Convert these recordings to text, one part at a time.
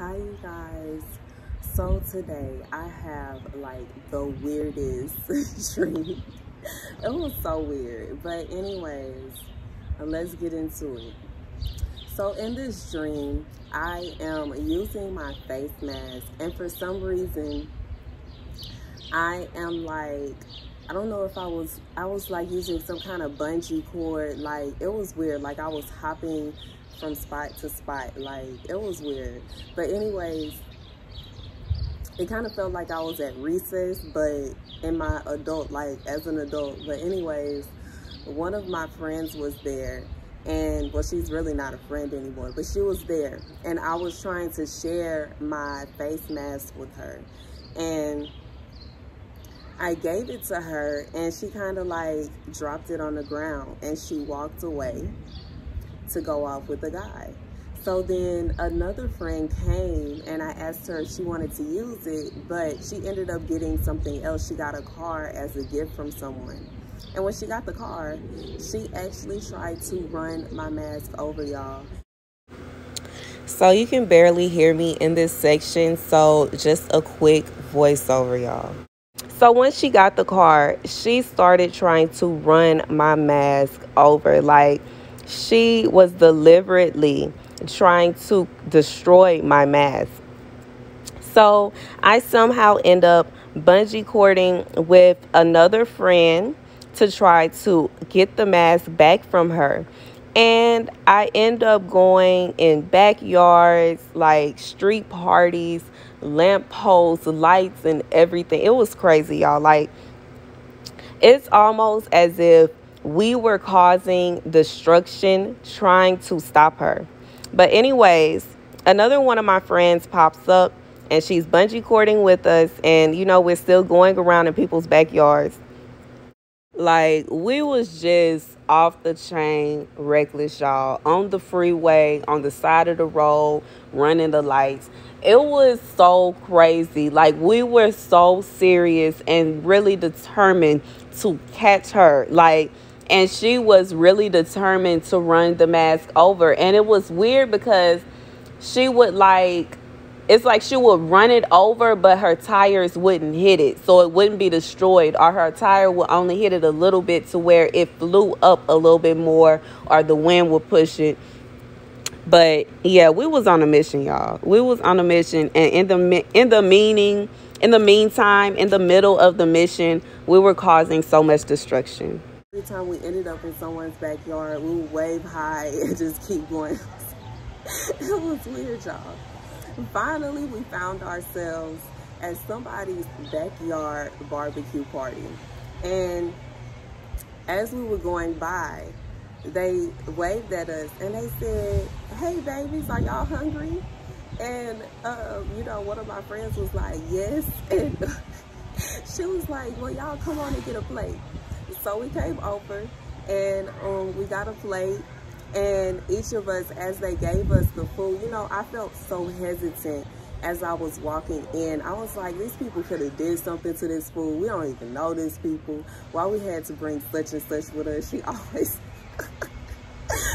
Hi, you guys. So today I have like the weirdest dream. it was so weird. But anyways, let's get into it. So in this dream, I am using my face mask and for some reason, I am like, I don't know if I was, I was like using some kind of bungee cord. Like it was weird. Like I was hopping from spot to spot. Like it was weird. But anyways, it kind of felt like I was at recess, but in my adult life as an adult. But anyways, one of my friends was there and well she's really not a friend anymore but she was there and i was trying to share my face mask with her and i gave it to her and she kind of like dropped it on the ground and she walked away to go off with a guy. So then another friend came and I asked her if she wanted to use it, but she ended up getting something else. She got a car as a gift from someone. And when she got the car, she actually tried to run my mask over y'all. So you can barely hear me in this section, so just a quick voiceover, y'all. So once she got the car, she started trying to run my mask over. Like, she was deliberately trying to destroy my mask. So I somehow end up bungee cording with another friend to try to get the mask back from her. And I end up going in backyards, like street parties, lamp posts, lights, and everything. It was crazy, y'all. Like, it's almost as if we were causing destruction trying to stop her. But, anyways, another one of my friends pops up and she's bungee cording with us. And, you know, we're still going around in people's backyards. Like, we was just off the chain reckless, y'all. On the freeway, on the side of the road, running the lights. It was so crazy. Like, we were so serious and really determined to catch her. Like, and she was really determined to run the mask over. And it was weird because she would like it's like she would run it over but her tires wouldn't hit it. So it wouldn't be destroyed. Or her tire would only hit it a little bit to where it flew up a little bit more or the wind would push it. But yeah we was on a mission y'all. We was on a mission. And in the in the meaning in the meantime in the middle of the mission we were causing so much destruction Every time we ended up in someone's backyard, we would wave hi and just keep going. it was weird, y'all. Finally, we found ourselves at somebody's backyard barbecue party. And as we were going by, they waved at us and they said, hey babies, are y'all hungry? And, uh, you know, one of my friends was like, yes. And she was like, well, y'all come on and get a plate. So we came over and um, we got a plate and each of us, as they gave us the food, you know, I felt so hesitant as I was walking in. I was like, these people could have did something to this food. We don't even know these people. Why we had to bring such and such with us? She always,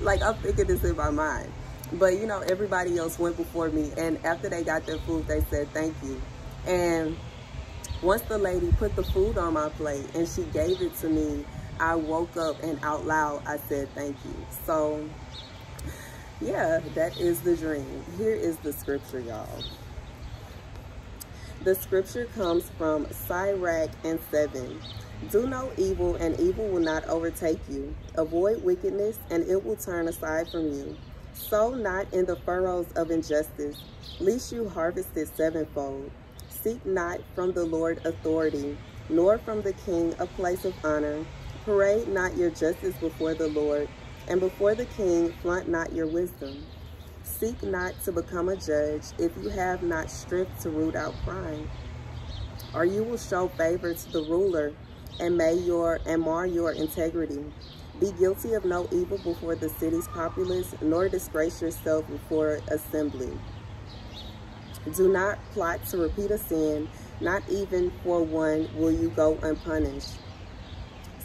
like I'm thinking this in my mind. But you know, everybody else went before me. And after they got their food, they said, thank you. And once the lady put the food on my plate and she gave it to me, I woke up and out loud I said thank you. So yeah, that is the dream. Here is the scripture, y'all. The scripture comes from Sirach and 7. Do no evil, and evil will not overtake you. Avoid wickedness, and it will turn aside from you. Sow not in the furrows of injustice, lest you harvest it sevenfold. Seek not from the Lord authority, nor from the king a place of honor. Parade not your justice before the Lord, and before the king flaunt not your wisdom. Seek not to become a judge if you have not strength to root out crime. Or you will show favor to the ruler and may your and mar your integrity. Be guilty of no evil before the city's populace, nor disgrace yourself before assembly. Do not plot to repeat a sin, not even for one will you go unpunished.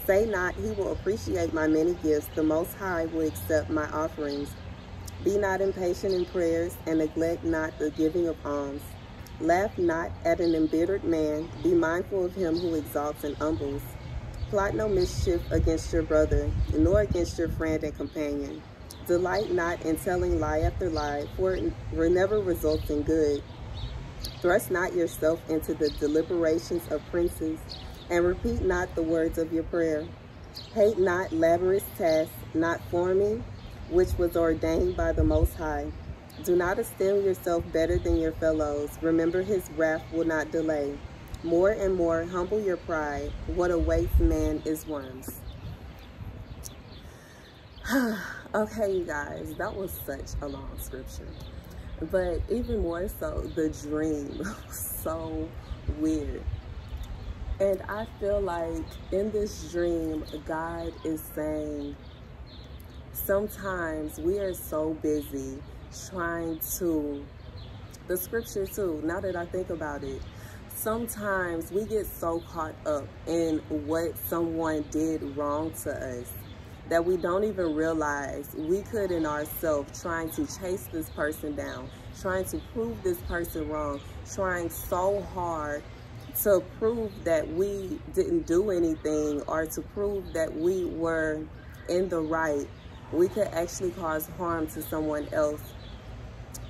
Say not, he will appreciate my many gifts. The Most High will accept my offerings. Be not impatient in prayers, and neglect not the giving of alms. Laugh not at an embittered man. Be mindful of him who exalts and humbles. Plot no mischief against your brother, nor against your friend and companion. Delight not in telling lie after lie, for it never results in good. Thrust not yourself into the deliberations of princes, and repeat not the words of your prayer. Hate not laborious tasks, not forming, which was ordained by the Most High. Do not esteem yourself better than your fellows. Remember his wrath will not delay. More and more humble your pride. What awaits man is worms. okay, you guys, that was such a long scripture. But even more so, the dream so weird. And I feel like in this dream, God is saying, sometimes we are so busy trying to, the scripture too, now that I think about it, sometimes we get so caught up in what someone did wrong to us that we don't even realize we could in ourselves trying to chase this person down, trying to prove this person wrong, trying so hard to prove that we didn't do anything or to prove that we were in the right, we could actually cause harm to someone else.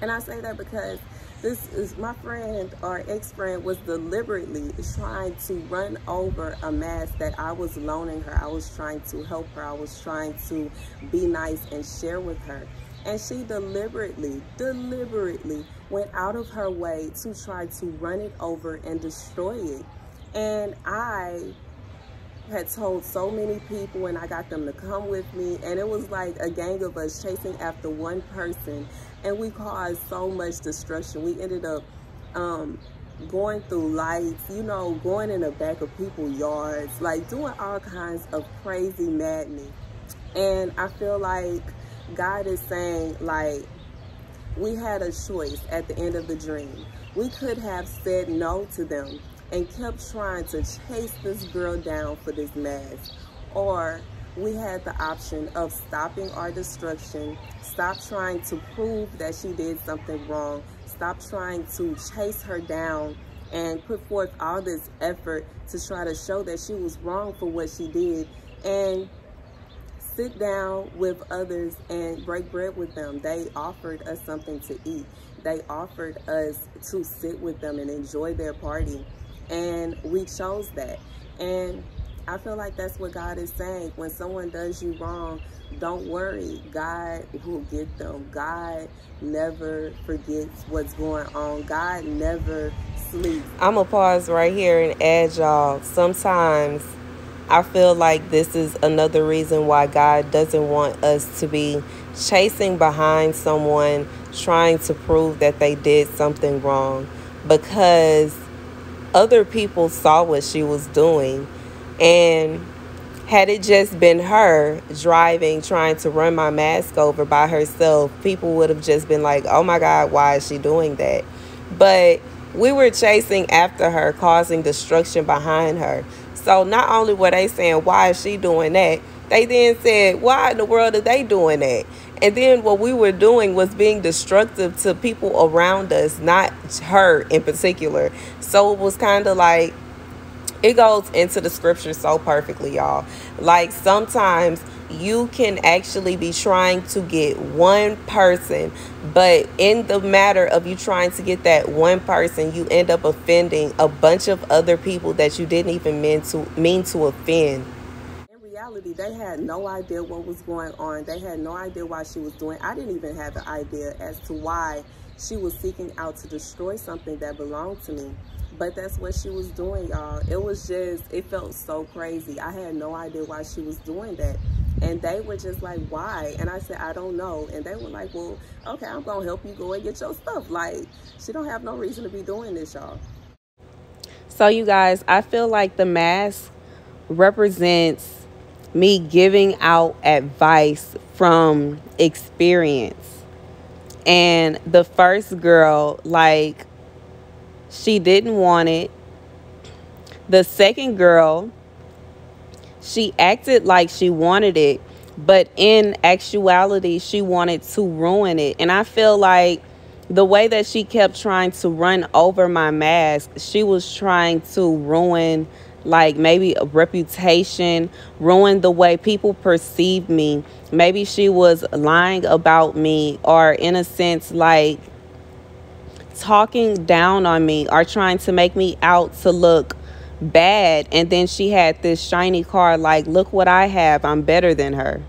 And I say that because this is my friend or ex-friend was deliberately trying to run over a mask that I was loaning her. I was trying to help her. I was trying to be nice and share with her. And she deliberately, deliberately went out of her way to try to run it over and destroy it. And I had told so many people and I got them to come with me and it was like a gang of us chasing after one person and we caused so much destruction. We ended up um, going through lights, you know, going in the back of people's yards, like doing all kinds of crazy madness. And I feel like God is saying, like, we had a choice at the end of the dream. We could have said no to them and kept trying to chase this girl down for this mask. Or we had the option of stopping our destruction, stop trying to prove that she did something wrong, stop trying to chase her down and put forth all this effort to try to show that she was wrong for what she did and sit down with others and break bread with them. They offered us something to eat. They offered us to sit with them and enjoy their party. And we chose that. And I feel like that's what God is saying. When someone does you wrong, don't worry. God will get them. God never forgets what's going on. God never sleeps. I'm going to pause right here and add y'all. Sometimes I feel like this is another reason why God doesn't want us to be chasing behind someone trying to prove that they did something wrong because other people saw what she was doing and had it just been her driving, trying to run my mask over by herself, people would have just been like, oh my God, why is she doing that? But we were chasing after her, causing destruction behind her. So not only were they saying, why is she doing that? They then said, why in the world are they doing that? And then what we were doing was being destructive to people around us, not her in particular. So it was kind of like, it goes into the scripture so perfectly, y'all. Like sometimes you can actually be trying to get one person, but in the matter of you trying to get that one person, you end up offending a bunch of other people that you didn't even mean to mean to offend. Reality, they had no idea what was going on. They had no idea why she was doing. I didn't even have the idea as to why she was seeking out to destroy something that belonged to me. But that's what she was doing y'all. It was just it felt so crazy. I had no idea why she was doing that. And they were just like why? And i said i don't know. And they were like well okay i'm gonna help you go and get your stuff. Like she don't have no reason to be doing this y'all. So you guys i feel like the mask represents me giving out advice from experience and the first girl like she didn't want it. The second girl, she acted like she wanted it, But in actuality, she wanted to ruin it. And I feel like the way that she kept trying to run over my mask, she was trying to ruin like maybe a reputation, ruined the way people perceive me. Maybe she was lying about me or in a sense like talking down on me or trying to make me out to look bad. And then she had this shiny car like look what I have. I'm better than her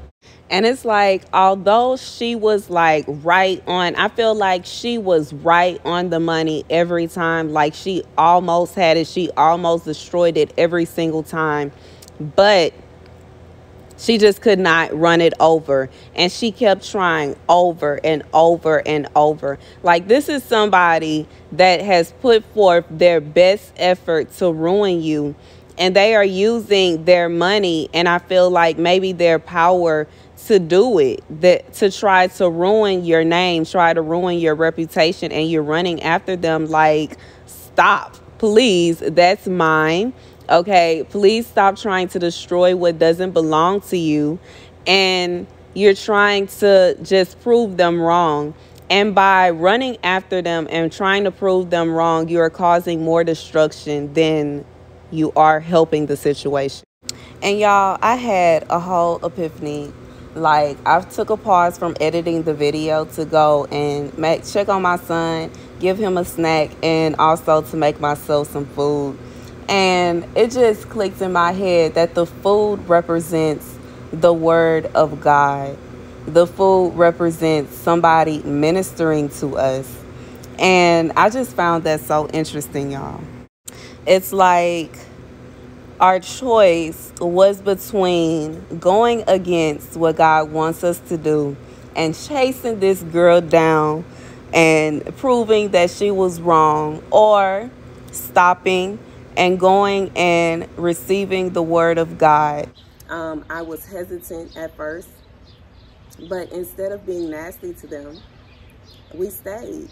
and it's like, although she was like right on, I feel like she was right on the money every time. Like she almost had it, she almost destroyed it every single time. But she just could not run it over. And she kept trying over and over and over. Like, this is somebody that has put forth their best effort to ruin you. And they are using their money and I feel like maybe their power to do it that to try to ruin your name try to ruin your reputation and you're running after them like stop. Please that's mine okay? Please stop trying to destroy what doesn't belong to you and you're trying to just prove them wrong. And by running after them and trying to prove them wrong you are causing more destruction than you are helping the situation and y'all i had a whole epiphany like I took a pause from editing the video to go and make check on my son, give him a snack, and also to make myself some food. And it just clicked in my head that the food represents the word of God. The food represents somebody ministering to us. And I just found that so interesting, y'all. It's like our choice was between going against what God wants us to do and chasing this girl down and proving that she was wrong or stopping and going and receiving the word of God. Um, I was hesitant at first, but instead of being nasty to them, we stayed.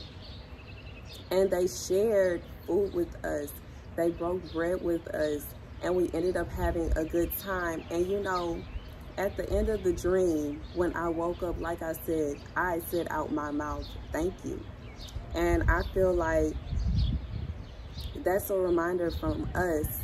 And they shared food with us. They broke bread with us and we ended up having a good time. And you know, at the end of the dream, when I woke up, like I said, I said out my mouth, thank you. And I feel like that's a reminder from us,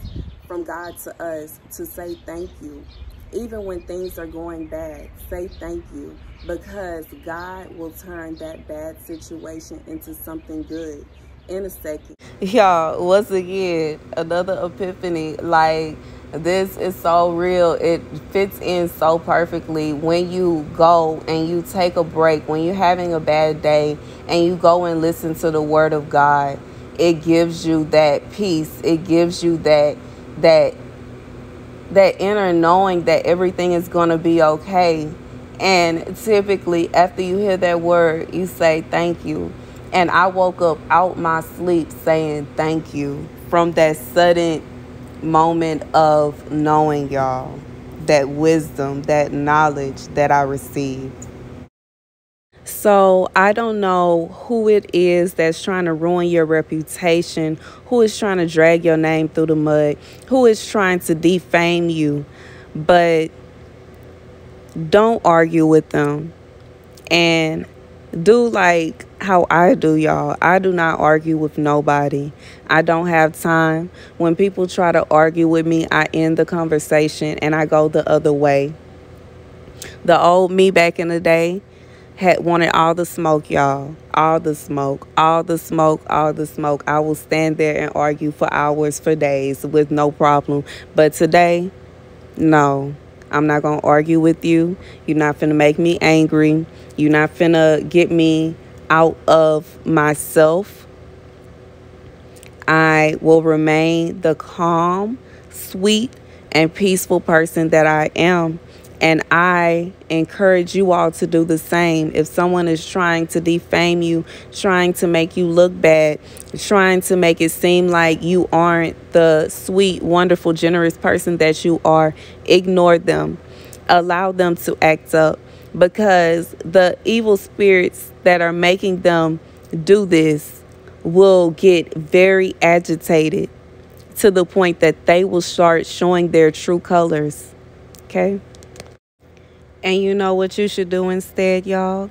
from God to us, to say thank you. Even when things are going bad, say thank you because God will turn that bad situation into something good in a second. Y'all, once again, another epiphany. Like, this is so real. It fits in so perfectly when you go and you take a break, when you're having a bad day and you go and listen to the word of God. It gives you that peace. It gives you that that that inner knowing that everything is going to be okay. And typically after you hear that word, you say thank you. And I woke up out my sleep saying thank you from that sudden moment of knowing y'all, that wisdom, that knowledge that I received. So I don't know who it is that's trying to ruin your reputation, who is trying to drag your name through the mud, who is trying to defame you, but don't argue with them. And do like how I do, y'all. I do not argue with nobody. I don't have time. When people try to argue with me, I end the conversation and I go the other way. The old me back in the day had wanted all the smoke, y'all. All the smoke, all the smoke, all the smoke. I will stand there and argue for hours, for days with no problem. But today, no. I'm not going to argue with you. You're not to make me angry. You're not finna get me out of myself. I will remain the calm, sweet, and peaceful person that I am. And I encourage you all to do the same. If someone is trying to defame you, trying to make you look bad, trying to make it seem like you aren't the sweet, wonderful, generous person that you are, ignore them. Allow them to act up because the evil spirits that are making them do this will get very agitated to the point that they will start showing their true colors. Okay? And you know what you should do instead, y'all?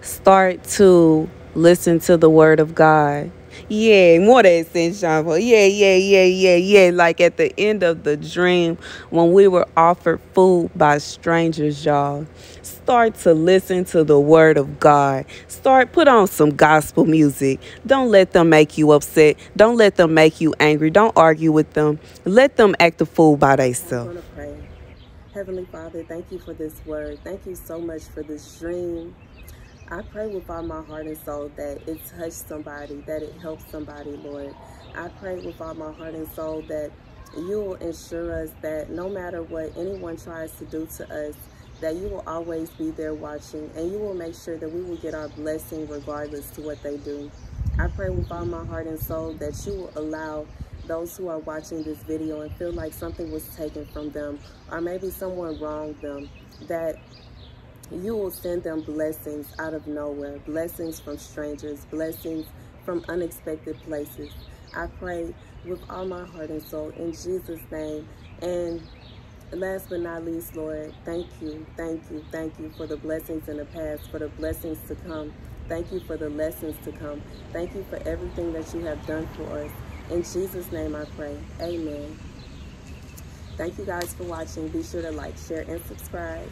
Start to listen to the word of God. Yeah, more that sunshine. Yeah, yeah, yeah, yeah, yeah. Like at the end of the dream when we were offered food by strangers, y'all. Start to listen to the word of God. Start put on some gospel music. Don't let them make you upset. Don't let them make you angry. Don't argue with them. Let them act a fool by themselves. Heavenly Father, thank you for this word. Thank you so much for this dream. I pray with all my heart and soul that it touched somebody, that it helps somebody, Lord. I pray with all my heart and soul that you will ensure us that no matter what anyone tries to do to us, that you will always be there watching and you will make sure that we will get our blessing regardless to what they do. I pray with all my heart and soul that you will allow those who are watching this video and feel like something was taken from them or maybe someone wronged them, that you will send them blessings out of nowhere, blessings from strangers, blessings from unexpected places. I pray with all my heart and soul in Jesus' name. And last but not least, Lord, thank you, thank you, thank you for the blessings in the past, for the blessings to come. Thank you for the lessons to come. Thank you for everything that you have done for us. In Jesus' name I pray. Amen. Thank you guys for watching. Be sure to like, share, and subscribe.